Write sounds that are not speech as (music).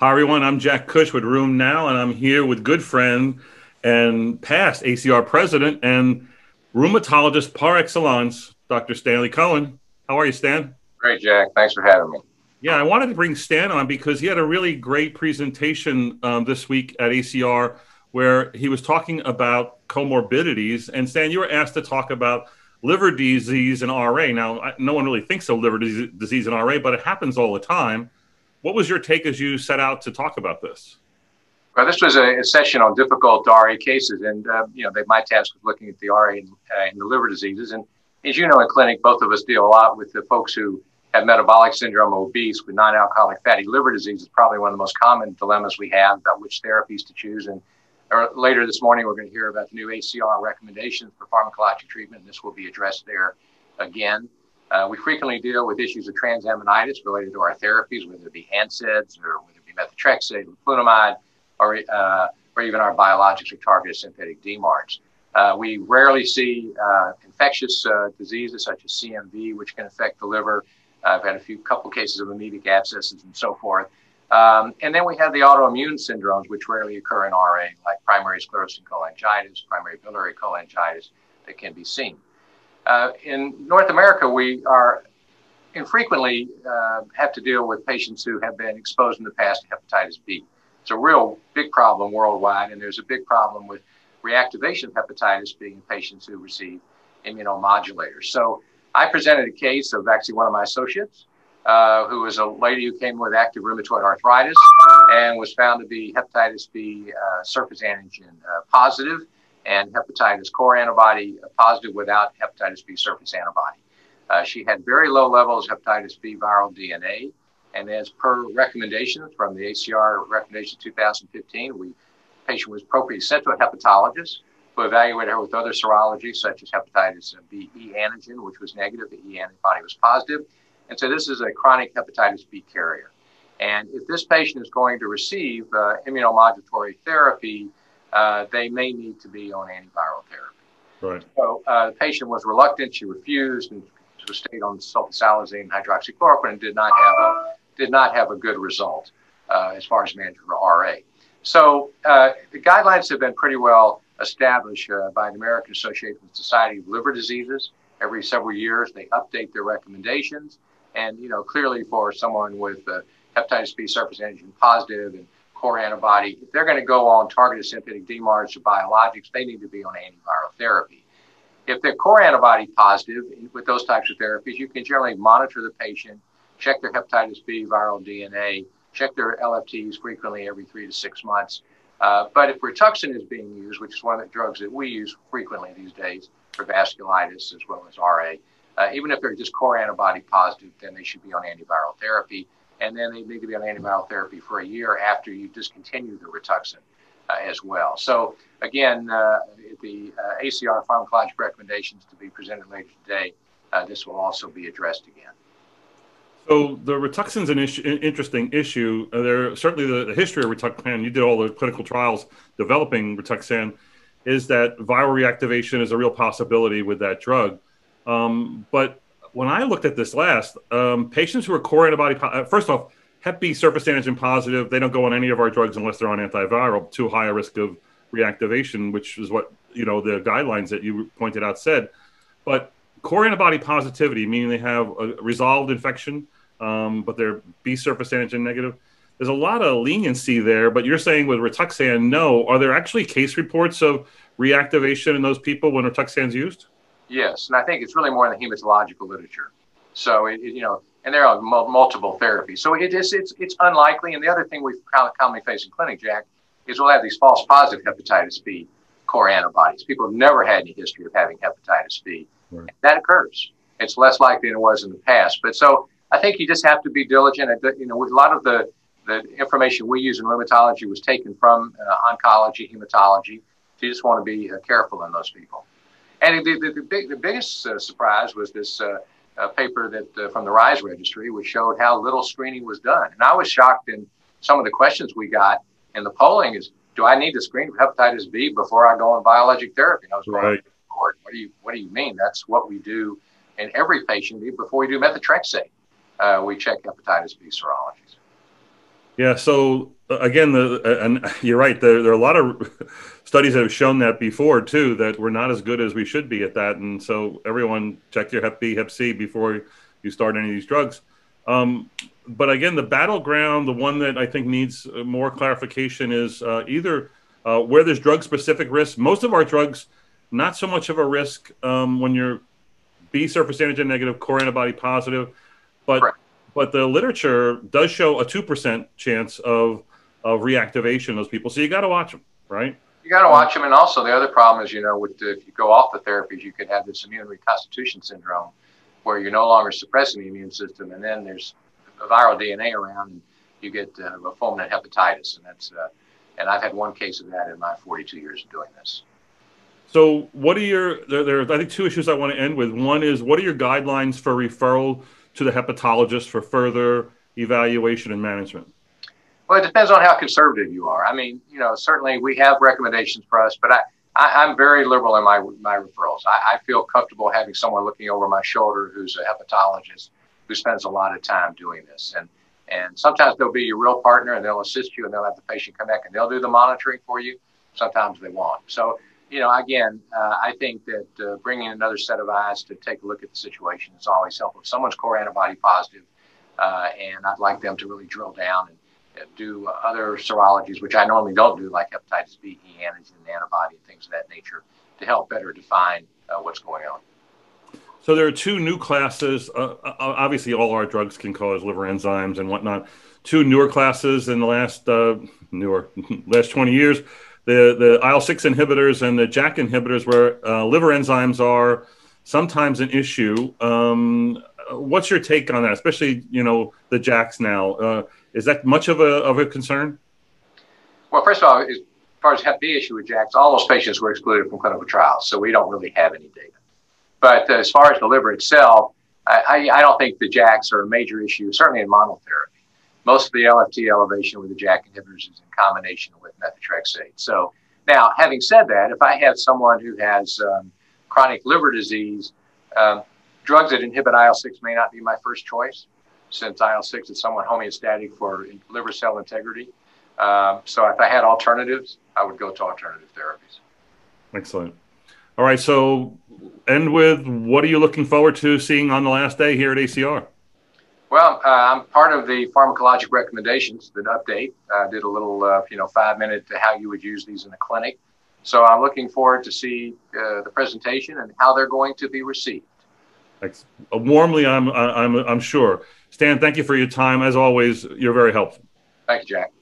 Hi, everyone. I'm Jack Cush with RheumNow, and I'm here with good friend and past ACR president and rheumatologist par excellence, Dr. Stanley Cohen. How are you, Stan? Great, Jack. Thanks for having me. Yeah, I wanted to bring Stan on because he had a really great presentation um, this week at ACR where he was talking about comorbidities. And Stan, you were asked to talk about liver disease and RA. Now, no one really thinks of liver disease and RA, but it happens all the time. What was your take as you set out to talk about this? Well, this was a, a session on difficult RA cases, and uh, you know, they, my task was looking at the RA and, uh, and, the liver diseases. And as you know, in clinic, both of us deal a lot with the folks who have metabolic syndrome, obese, with non-alcoholic fatty liver disease. Is probably one of the most common dilemmas we have about which therapies to choose. And or later this morning, we're going to hear about the new ACR recommendations for pharmacologic treatment. This will be addressed there again. Uh, we frequently deal with issues of transaminitis related to our therapies, whether it be NSAIDs or whether it be methotrexate, leflunomide, or, uh, or even our biologics or targeted synthetic DMARDs. Uh, we rarely see uh, infectious uh, diseases such as CMV, which can affect the liver. I've had a few couple cases of amoebic abscesses and so forth. Um, and then we have the autoimmune syndromes, which rarely occur in RA, like primary sclerosing cholangitis, primary biliary cholangitis, that can be seen. Uh, in North America, we are infrequently uh, have to deal with patients who have been exposed in the past to hepatitis B. It's a real big problem worldwide, and there's a big problem with reactivation of hepatitis B in patients who receive immunomodulators. So I presented a case of actually one of my associates, uh, who was a lady who came with active rheumatoid arthritis and was found to be hepatitis B uh, surface antigen uh, positive and hepatitis core antibody positive without hepatitis B surface antibody. Uh, she had very low levels of hepatitis B viral DNA. And as per recommendations from the ACR recommendation 2015, we patient was appropriately sent to a hepatologist who evaluated her with other serologies such as hepatitis B E antigen, which was negative, the E antibody was positive. And so this is a chronic hepatitis B carrier. And if this patient is going to receive uh, immunomodulatory therapy, uh, they may need to be on antiviral therapy. Right. So uh, the patient was reluctant. She refused and stayed on sulfasalazine hydroxychloroquine and did not have a did not have a good result uh, as far as management for RA. So uh, the guidelines have been pretty well established uh, by the American Association of Society of Liver Diseases. Every several years, they update their recommendations. And you know, clearly for someone with hepatitis B surface antigen positive and core antibody, if they're going to go on targeted synthetic DMARDs or biologics, they need to be on antiviral therapy. If they're core antibody positive with those types of therapies, you can generally monitor the patient, check their hepatitis B viral DNA, check their LFTs frequently every three to six months. Uh, but if Rituxan is being used, which is one of the drugs that we use frequently these days for vasculitis as well as RA, uh, even if they're just core antibody positive, then they should be on antiviral therapy and then they need to be on antiviral therapy for a year after you discontinue the Rituxan uh, as well. So again, uh, the uh, ACR pharmacologic recommendations to be presented later today, uh, this will also be addressed again. So the Rituxan is an issue, interesting issue. Uh, there certainly the, the, history of Rituxan. You did all the clinical trials developing Rituxan. Is that viral reactivation is a real possibility with that drug? Um, but when I looked at this last, um, patients who are core antibody, uh, first off, Hep B surface antigen positive, they don't go on any of our drugs unless they're on antiviral, too high a risk of reactivation, which is what you know the guidelines that you pointed out said. But core antibody positivity, meaning they have a resolved infection, um, but they're B surface antigen negative. There's a lot of leniency there, but you're saying with Rituxan, no. Are there actually case reports of reactivation in those people when Rituxan's used? Yes, and I think it's really more in the hematological literature. So it, it you know, and there are multiple therapies. So it is it's it's unlikely. And the other thing we commonly face in clinic, Jack, is we'll have these false positive hepatitis B core antibodies. People have never had any history of having hepatitis B. Right. That occurs. It's less likely than it was in the past. But so I think you just have to be diligent. You know, with a lot of the the information we use in rheumatology was taken from uh, oncology, hematology. So you just want to be uh, careful in those people. And the, the, the, big, the biggest uh, surprise was this uh, uh, paper that uh, from the RISE registry, which showed how little screening was done. And I was shocked in some of the questions we got in the polling is, do I need to screen for hepatitis B before I go on biologic therapy? And I was going, right. what do you what do you mean? That's what we do in every patient before we do methotrexate. Uh, we check hepatitis B serologies. Yeah. So uh, again, the uh, and (laughs) you're right. There, there are a lot of (laughs) studies that have shown that before too. That we're not as good as we should be at that. And so everyone check your Hep B, Hep C before you start any of these drugs. Um, but again, the battleground, the one that I think needs uh, more clarification is uh, either uh, where there's drug specific risk. Most of our drugs, not so much of a risk um, when you're B surface antigen negative, core antibody positive, but. But the literature does show a two percent chance of of reactivation of those people. So you got to watch them, right? You got to watch them, and also the other problem is, you know, with the, if you go off the therapies, you could have this immune reconstitution syndrome, where you're no longer suppressing the immune system, and then there's viral DNA around, and you get uh, a fulminant hepatitis, and that's uh, and I've had one case of that in my 42 years of doing this. So, what are your there, there? I think two issues I want to end with. One is what are your guidelines for referral to the hepatologist for further evaluation and management? Well, it depends on how conservative you are. I mean, you know, certainly we have recommendations for us, but I, I am very liberal in my my referrals. I, I feel comfortable having someone looking over my shoulder who's a hepatologist who spends a lot of time doing this. And and sometimes they'll be your real partner and they'll assist you and they'll have the patient come back and they'll do the monitoring for you. Sometimes they won't. So, you know, again, uh, I think that uh, bringing another set of eyes to take a look at the situation is always helpful. If someone's core antibody positive, uh, and I'd like them to really drill down and do other serologies, which I normally don't do, like hepatitis B, E antigen, antibody, and things of that nature, to help better define uh, what's going on. So there are two new classes. Uh, uh, obviously, all our drugs can cause liver enzymes and whatnot. Two newer classes in the last uh, newer (laughs) last 20 years. The the IL six inhibitors and the JAK inhibitors, where uh, liver enzymes are sometimes an issue. Um, what's your take on that? Especially you know the JAKs now. Uh, is that much of a of a concern? Well, first of all, as far as Hep B issue with JAKs, all those patients were excluded from clinical trials, so we don't really have any data. But as far as the liver itself, I, I don't think the JAKs are a major issue, certainly in monotherapy. Most of the LFT elevation with the JAK inhibitors is in combination with methotrexate. So now, having said that, if I have someone who has um, chronic liver disease, um, drugs that inhibit IL-6 may not be my first choice, since IL-6 is somewhat homeostatic for liver cell integrity. Um, so if I had alternatives, I would go to alternative therapies. Excellent. All right, so end with what are you looking forward to seeing on the last day here at ACR? Well, uh, I'm part of the pharmacologic recommendations that update. I uh, did a little, uh, you know, five minute to how you would use these in the clinic. So I'm looking forward to see uh, the presentation and how they're going to be received. Thanks. Uh, warmly, I'm, I'm, I'm sure. Stan, thank you for your time. As always, you're very helpful. Thank you, Jack.